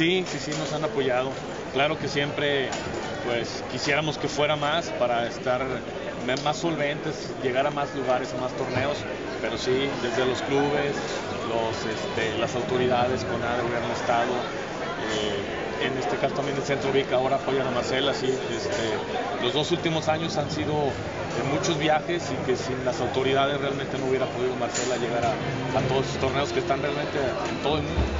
Sí, sí, sí, nos han apoyado. Claro que siempre pues quisiéramos que fuera más para estar más solventes, llegar a más lugares, a más torneos, pero sí, desde los clubes, los, este, las autoridades, con el gobierno del Estado, eh, en este caso también el Centro Vic ahora apoyan a Marcela, sí, este, los dos últimos años han sido de muchos viajes y que sin las autoridades realmente no hubiera podido Marcela llegar a, a todos los torneos que están realmente en todo el mundo.